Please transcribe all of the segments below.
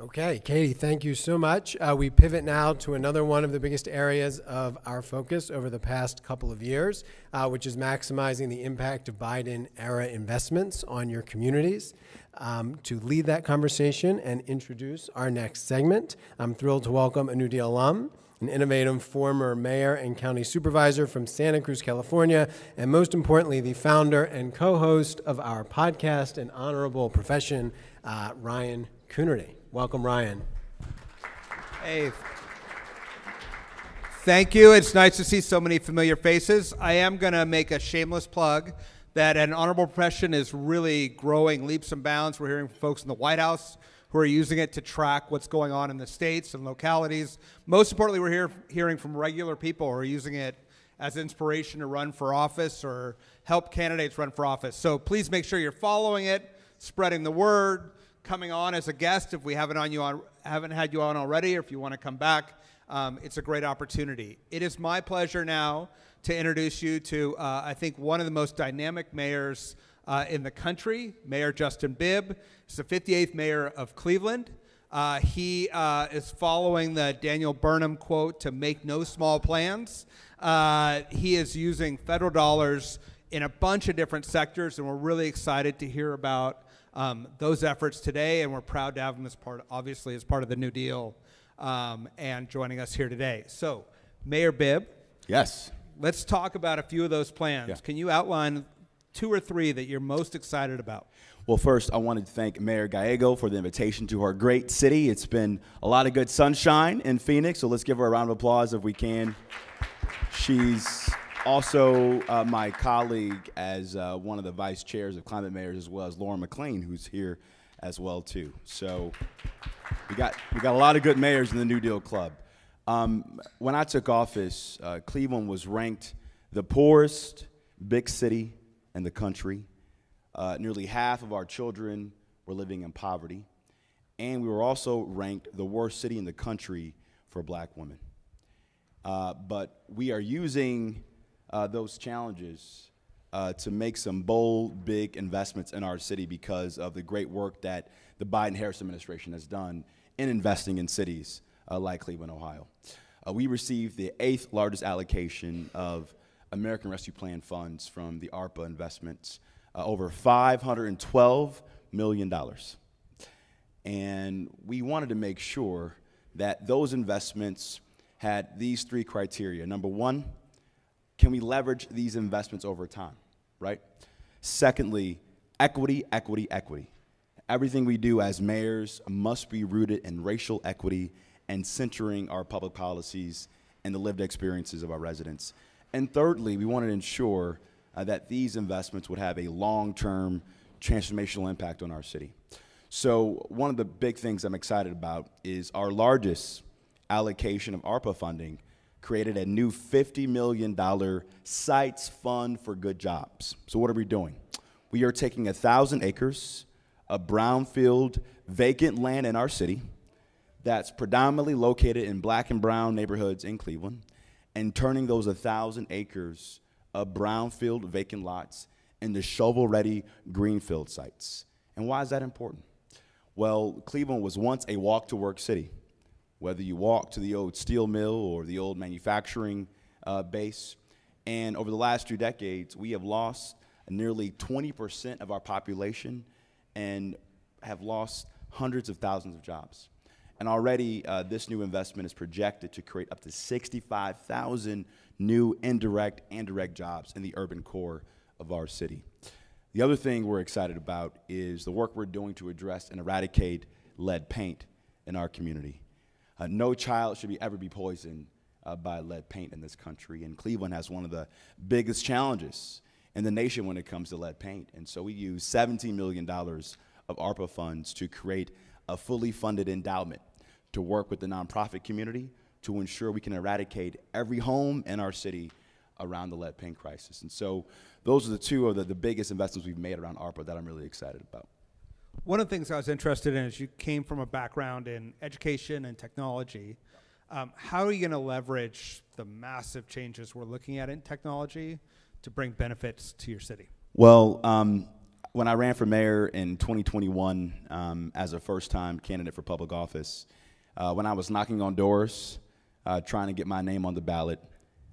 Okay, Katie, thank you so much. Uh, we pivot now to another one of the biggest areas of our focus over the past couple of years, uh, which is maximizing the impact of Biden era investments on your communities. Um, to lead that conversation and introduce our next segment, I'm thrilled to welcome a New Deal alum, an innovative former mayor and county supervisor from Santa Cruz, California, and most importantly, the founder and co host of our podcast and honorable profession, uh, Ryan Coonerty. Welcome, Ryan. Hey. Thank you. It's nice to see so many familiar faces. I am going to make a shameless plug that an honorable profession is really growing leaps and bounds. We're hearing from folks in the White House who are using it to track what's going on in the states and localities. Most importantly, we're hear, hearing from regular people who are using it as inspiration to run for office or help candidates run for office. So please make sure you're following it, spreading the word, coming on as a guest if we haven't on you on haven't had you on already, or if you want to come back. Um, it's a great opportunity. It is my pleasure now to introduce you to uh, I think one of the most dynamic mayors uh, in the country, Mayor Justin Bibb. He's the 58th mayor of Cleveland. Uh, he uh, is following the Daniel Burnham quote to make no small plans. Uh, he is using federal dollars in a bunch of different sectors, and we're really excited to hear about um, those efforts today, and we're proud to have him as part, obviously, as part of the New Deal um, and joining us here today. So, Mayor Bibb. Yes. Let's talk about a few of those plans. Yeah. Can you outline two or three that you're most excited about? Well, first, I wanted to thank Mayor Gallego for the invitation to our great city. It's been a lot of good sunshine in Phoenix, so let's give her a round of applause if we can. She's also uh, my colleague as uh, one of the vice chairs of climate mayors, as well as Lauren McLean, who's here as well too. So we got we got a lot of good mayors in the New Deal Club. Um, when I took office, uh, Cleveland was ranked the poorest big city in the country. Uh, nearly half of our children were living in poverty, and we were also ranked the worst city in the country for black women. Uh, but we are using uh, those challenges uh, to make some bold, big investments in our city because of the great work that the Biden Harris administration has done in investing in cities uh, like Cleveland, Ohio. Uh, we received the eighth largest allocation of American Rescue Plan funds from the ARPA investments, uh, over $512 million. And we wanted to make sure that those investments had these three criteria. Number one, can we leverage these investments over time, right? Secondly, equity, equity, equity. Everything we do as mayors must be rooted in racial equity and centering our public policies and the lived experiences of our residents. And thirdly, we want to ensure uh, that these investments would have a long-term transformational impact on our city. So one of the big things I'm excited about is our largest allocation of ARPA funding created a new $50 million sites fund for good jobs. So what are we doing? We are taking 1,000 acres of brownfield vacant land in our city that's predominantly located in black and brown neighborhoods in Cleveland and turning those 1,000 acres of brownfield vacant lots into shovel-ready greenfield sites. And why is that important? Well, Cleveland was once a walk-to-work city whether you walk to the old steel mill or the old manufacturing uh, base. And over the last two decades, we have lost nearly 20% of our population and have lost hundreds of thousands of jobs. And already, uh, this new investment is projected to create up to 65,000 new indirect and direct jobs in the urban core of our city. The other thing we're excited about is the work we're doing to address and eradicate lead paint in our community. Uh, no child should be, ever be poisoned uh, by lead paint in this country. And Cleveland has one of the biggest challenges in the nation when it comes to lead paint. And so we use $17 million of ARPA funds to create a fully funded endowment to work with the nonprofit community to ensure we can eradicate every home in our city around the lead paint crisis. And so those are the two of the, the biggest investments we've made around ARPA that I'm really excited about. One of the things I was interested in is you came from a background in education and technology. Um, how are you going to leverage the massive changes we're looking at in technology to bring benefits to your city? Well, um, when I ran for mayor in 2021 um, as a first time candidate for public office, uh, when I was knocking on doors uh, trying to get my name on the ballot,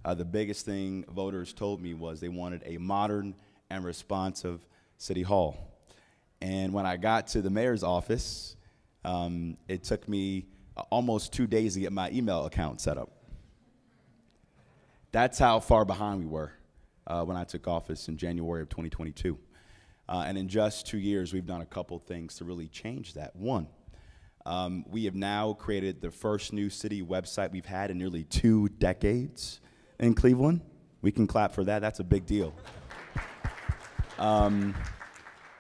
uh, the biggest thing voters told me was they wanted a modern and responsive city hall. And when I got to the mayor's office, um, it took me almost two days to get my email account set up. That's how far behind we were uh, when I took office in January of 2022. Uh, and in just two years, we've done a couple things to really change that. One, um, we have now created the first new city website we've had in nearly two decades in Cleveland. We can clap for that. That's a big deal. Um,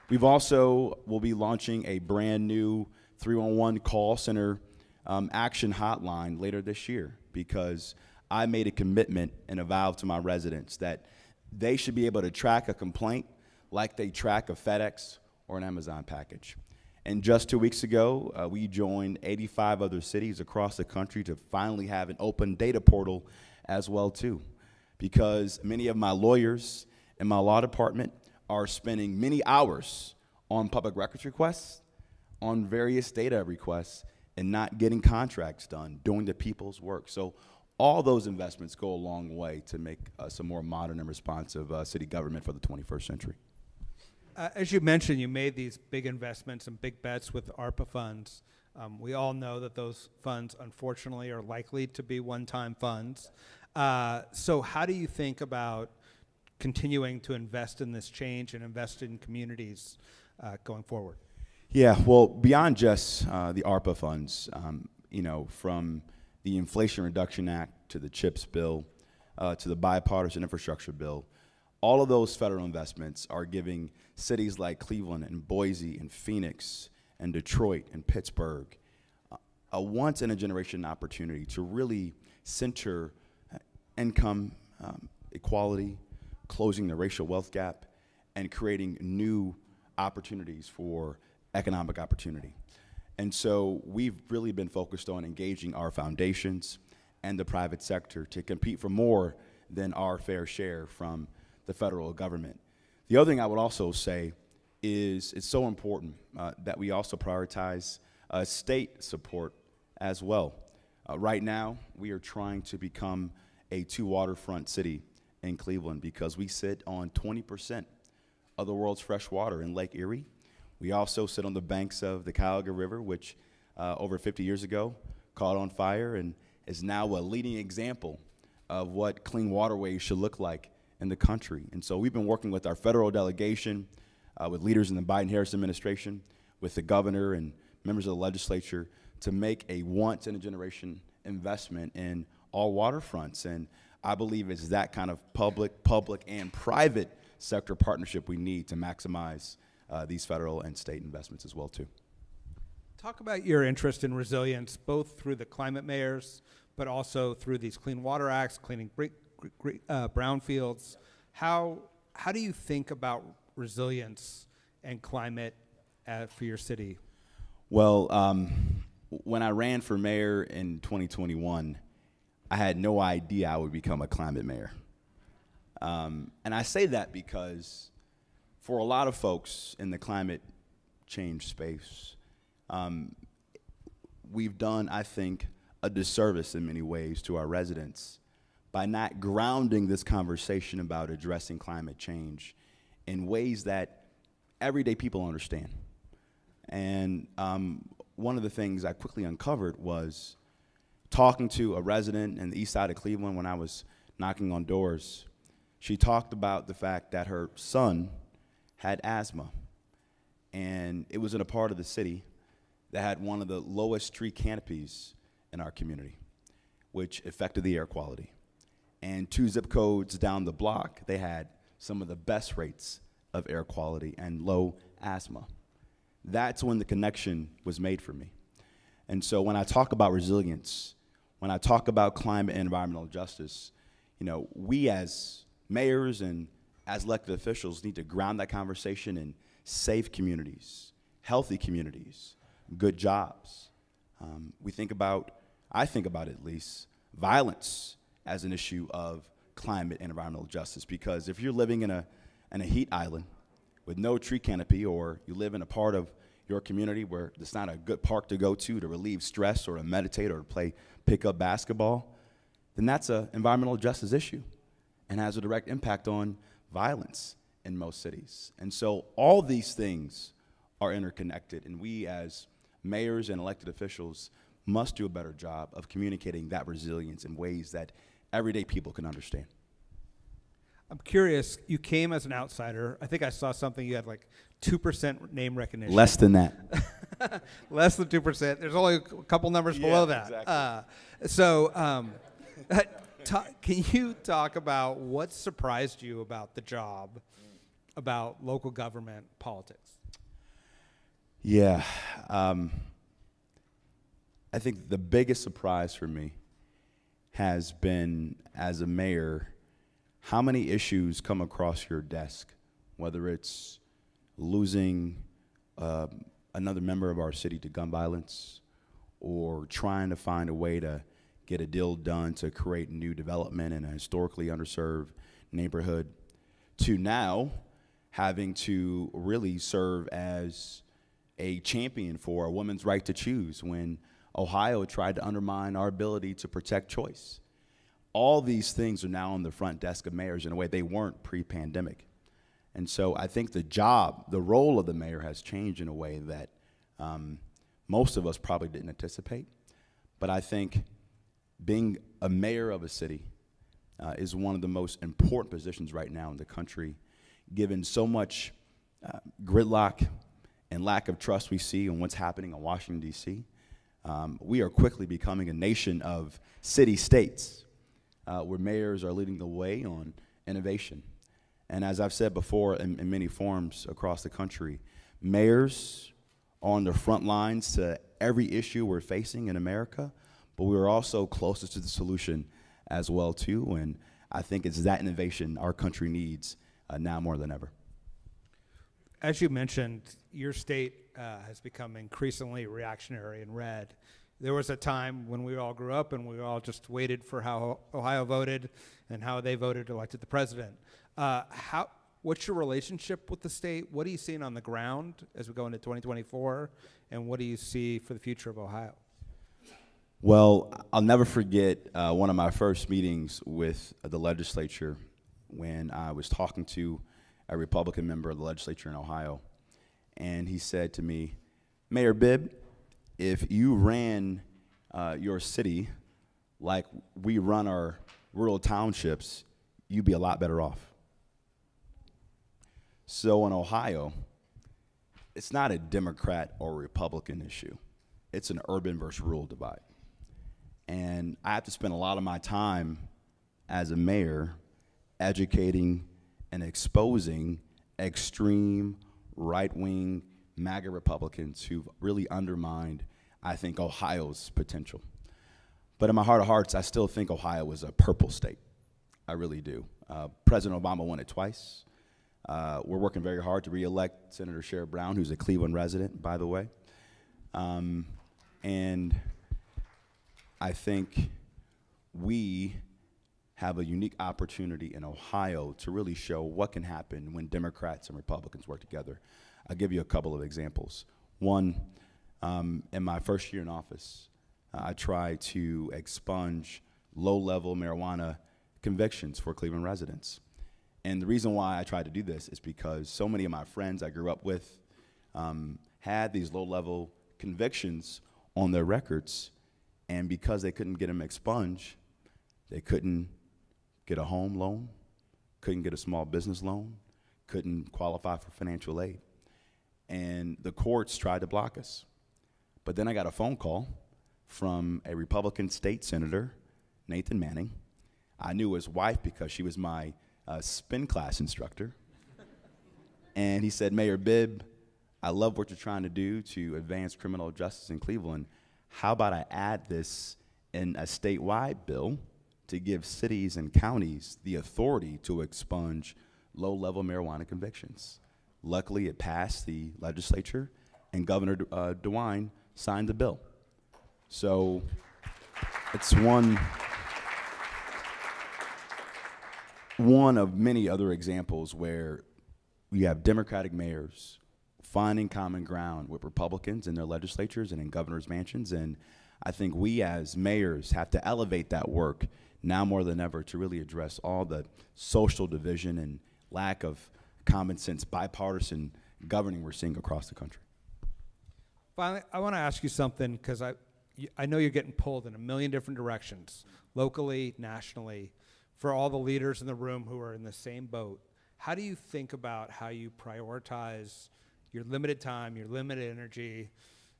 we've also will be launching a brand new 311 call center um, action hotline later this year because I made a commitment and a vow to my residents that they should be able to track a complaint like they track a FedEx or an Amazon package. And just two weeks ago, uh, we joined 85 other cities across the country to finally have an open data portal as well too. Because many of my lawyers in my law department are spending many hours on public records requests, on various data requests, and not getting contracts done, doing the people's work. So all those investments go a long way to make us a more modern and responsive uh, city government for the 21st century. Uh, as you mentioned, you made these big investments and big bets with ARPA funds. Um, we all know that those funds, unfortunately, are likely to be one time funds. Uh, so, how do you think about continuing to invest in this change and invest in communities uh, going forward? Yeah, well, beyond just uh, the ARPA funds, um, you know, from the Inflation Reduction Act to the CHIPS bill uh, to the bipartisan infrastructure bill, all of those federal investments are giving cities like Cleveland and Boise and Phoenix and Detroit and Pittsburgh a once in a generation opportunity to really center income um, equality, closing the racial wealth gap, and creating new opportunities for economic opportunity. And so we've really been focused on engaging our foundations and the private sector to compete for more than our fair share from the federal government. The other thing I would also say is it's so important uh, that we also prioritize uh, state support as well. Uh, right now, we are trying to become a two waterfront city in Cleveland because we sit on 20% of the world's fresh water in Lake Erie. We also sit on the banks of the Cuyahoga River, which uh, over 50 years ago caught on fire and is now a leading example of what clean waterways should look like in the country. And so we've been working with our federal delegation, uh, with leaders in the Biden Harris administration, with the governor and members of the legislature to make a once in a generation investment in all waterfronts. And I believe it's that kind of public, public, and private sector partnership we need to maximize uh, these federal and state investments as well too. Talk about your interest in resilience, both through the climate mayors, but also through these Clean Water Acts, cleaning uh, brownfields. How how do you think about resilience and climate uh, for your city? Well, um, when I ran for mayor in 2021, I had no idea I would become a climate mayor. Um, and I say that because for a lot of folks in the climate change space, um, we've done, I think, a disservice in many ways to our residents by not grounding this conversation about addressing climate change in ways that everyday people understand. And um, one of the things I quickly uncovered was talking to a resident in the east side of Cleveland when I was knocking on doors. She talked about the fact that her son had asthma. And it was in a part of the city that had one of the lowest tree canopies in our community, which affected the air quality and two zip codes down the block, they had some of the best rates of air quality and low asthma. That's when the connection was made for me. And so when I talk about resilience, when I talk about climate and environmental justice, you know, we as mayors and as elected officials need to ground that conversation in safe communities, healthy communities, good jobs. Um, we think about, I think about at least, violence as an issue of climate and environmental justice. Because if you're living in a, in a heat island with no tree canopy, or you live in a part of your community where it's not a good park to go to to relieve stress or to meditate or to play pickup basketball, then that's an environmental justice issue and has a direct impact on violence in most cities. And so all these things are interconnected, and we as mayors and elected officials must do a better job of communicating that resilience in ways that everyday people can understand. I'm curious. You came as an outsider. I think I saw something. You had like two percent name recognition. Less than that. Less than two percent. There's only a couple numbers below Yeah, that. exactly. Uh, so, um, ta- can you talk about what surprised you about the job, about local government politics? Yeah. Um, I think the biggest surprise for me has been as a mayor how many issues come across your desk, whether it's losing uh, another member of our city to gun violence or trying to find a way to get a deal done to create new development in a historically underserved neighborhood, to now having to really serve as a champion for a woman's right to choose when Ohio tried to undermine our ability to protect choice. All these things are now on the front desk of mayors in a way they weren't pre pandemic. And so I think the job, the role of the mayor has changed in a way that um, most of us probably didn't anticipate. But I think being a mayor of a city uh, is one of the most important positions right now in the country, given so much uh, gridlock and lack of trust we see in what's happening in Washington, D.C. Um, we are quickly becoming a nation of city states uh, where mayors are leading the way on innovation. And as I've said before in, in many forums across the country, mayors are on the front lines to every issue we're facing in America, but we are also closest to the solution as well too. And I think it's that innovation our country needs uh, now more than ever. As you mentioned, your state uh, has become increasingly reactionary and red. There was a time when we all grew up and we all just waited for how Ohio voted and how they voted elected the president. Uh, how, what's your relationship with the state? What are you seeing on the ground as we go into 2024? And what do you see for the future of Ohio? Well, I'll never forget uh, one of my first meetings with the legislature when I was talking to a Republican member of the legislature in Ohio. And he said to me, Mayor Bibb, if you ran uh, your city like we run our rural townships, you'd be a lot better off. So in Ohio, it's not a Democrat or Republican issue. It's an urban versus rural divide. And I have to spend a lot of my time as a mayor educating and exposing extreme right wing MAGA Republicans who've really undermined, I think, Ohio's potential. But in my heart of hearts, I still think Ohio is a purple state. I really do. Uh, President Obama won it twice. Uh, we're working very hard to reelect Senator Sherrod Brown, who's a Cleveland resident, by the way. Um, and I think we have a unique opportunity in Ohio to really show what can happen when Democrats and Republicans work together. I'll give you a couple of examples. One, um, in my first year in office, uh, I tried to expunge low level marijuana convictions for Cleveland residents. And the reason why I tried to do this is because so many of my friends I grew up with um, had these low level convictions on their records. And because they couldn't get them expunged, they couldn't get a home loan, couldn't get a small business loan, couldn't qualify for financial aid. And the courts tried to block us. But then I got a phone call from a Republican state senator, Nathan Manning. I knew his wife because she was my uh, spin class instructor. and he said, Mayor Bibb, I love what you're trying to do to advance criminal justice in Cleveland. How about I add this in a statewide bill to give cities and counties the authority to expunge low level marijuana convictions? Luckily, it passed the legislature, and Governor uh, DeWine signed the bill. So it's one, one of many other examples where we have Democratic mayors finding common ground with Republicans in their legislatures and in governors' mansions. And I think we as mayors have to elevate that work now more than ever to really address all the social division and lack of common sense, bipartisan governing we're seeing across the country. Finally, I want to ask you something because I, I know you're getting pulled in a million different directions, locally, nationally, for all the leaders in the room who are in the same boat. How do you think about how you prioritize your limited time, your limited energy?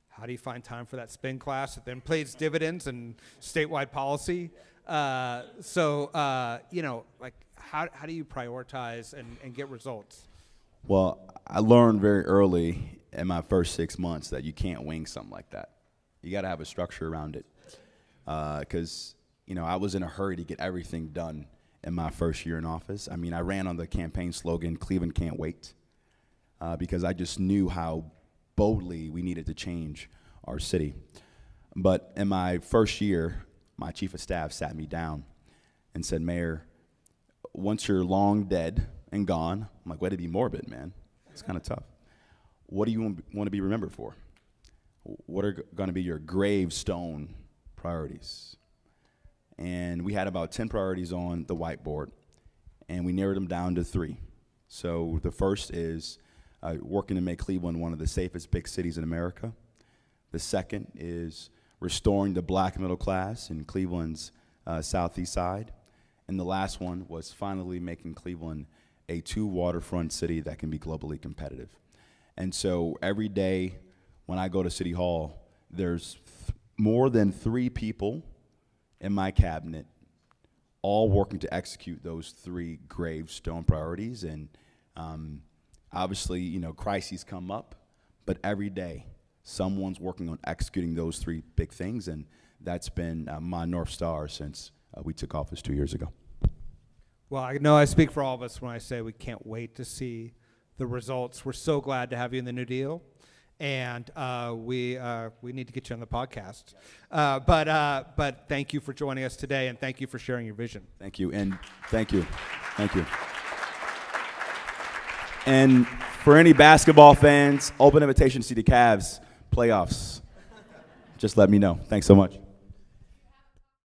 How do you find time for that spin class that then plays dividends and statewide policy? Uh, so, uh, you know, like, how, how do you prioritize and, and get results? Well, I learned very early in my first six months that you can't wing something like that. You got to have a structure around it. Because, you know, I was in a hurry to get everything done in my first year in office. I mean, I ran on the campaign slogan, Cleveland can't wait, uh, because I just knew how boldly we needed to change our city. But in my first year, my chief of staff sat me down and said, Mayor, once you're long dead and gone, I'm like, way to be morbid, man. It's kind of tough. What do you want to be remembered for? What are going to be your gravestone priorities? And we had about 10 priorities on the whiteboard, and we narrowed them down to three. So the first is uh, working to make Cleveland one of the safest big cities in America. The second is restoring the black middle class in Cleveland's uh, southeast side. And the last one was finally making Cleveland a two waterfront city that can be globally competitive. And so every day when I go to City Hall, there's th- more than three people in my cabinet all working to execute those three gravestone priorities. And um, obviously, you know, crises come up, but every day someone's working on executing those three big things. And that's been uh, my North Star since uh, we took office two years ago. Well, I know I speak for all of us when I say we can't wait to see the results. We're so glad to have you in the New Deal, and uh, we uh, we need to get you on the podcast. Uh, but uh, but thank you for joining us today, and thank you for sharing your vision. Thank you, and thank you, thank you. And for any basketball fans, open invitation to see the Cavs playoffs. Just let me know. Thanks so much.